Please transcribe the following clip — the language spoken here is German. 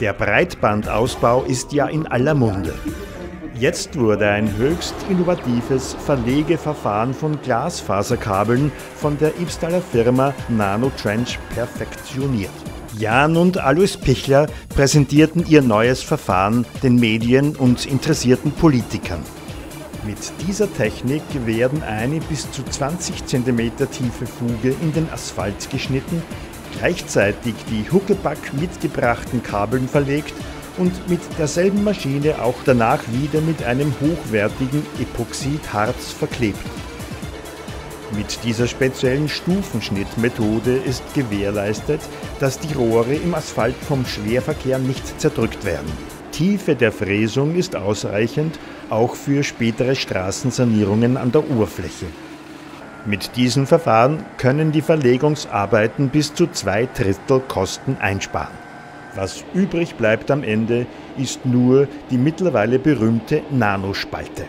Der Breitbandausbau ist ja in aller Munde. Jetzt wurde ein höchst innovatives Verlegeverfahren von Glasfaserkabeln von der Ibstaller Firma Nanotrench perfektioniert. Jan und Alois Pichler präsentierten ihr neues Verfahren den Medien und interessierten Politikern. Mit dieser Technik werden eine bis zu 20 cm tiefe Fuge in den Asphalt geschnitten, gleichzeitig die Huckepack mitgebrachten Kabeln verlegt und mit derselben Maschine auch danach wieder mit einem hochwertigen Epoxidharz verklebt. Mit dieser speziellen Stufenschnittmethode ist gewährleistet, dass die Rohre im Asphalt vom Schwerverkehr nicht zerdrückt werden. Tiefe der Fräsung ist ausreichend, auch für spätere Straßensanierungen an der Oberfläche. Mit diesem Verfahren können die Verlegungsarbeiten bis zu zwei Drittel Kosten einsparen. Was übrig bleibt am Ende, ist nur die mittlerweile berühmte Nanospalte.